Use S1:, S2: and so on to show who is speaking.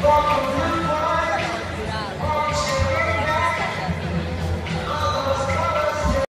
S1: God